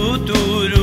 futuro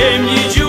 Всем ничего.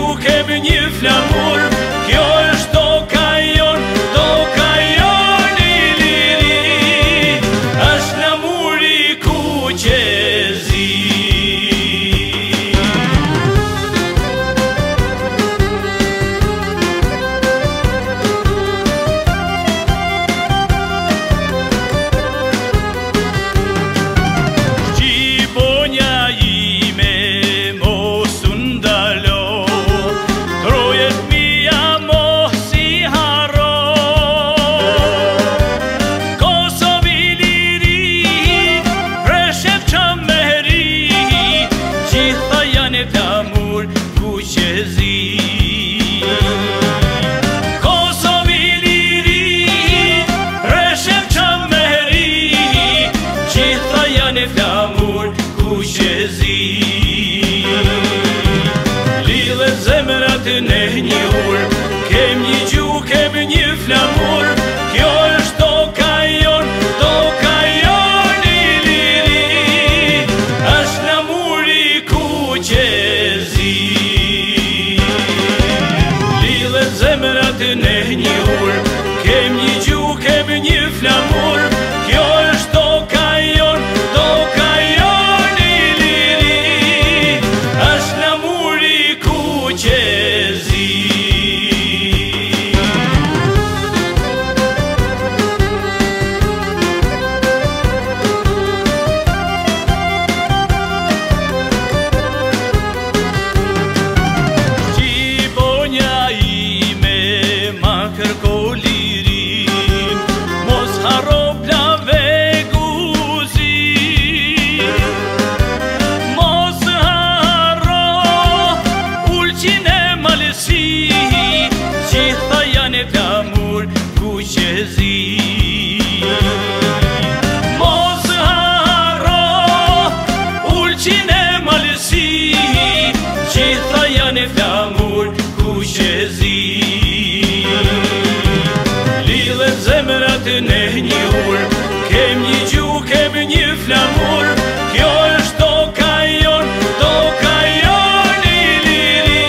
kem një gjuk, kem një flamur, kjo është do ka jonë, do ka jonë, një liri,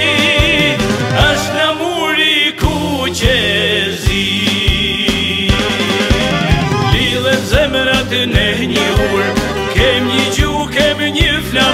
është në muri kuqezi që zi. Lillet zemrat në një ulë, kem një gjuk, kem një flamur,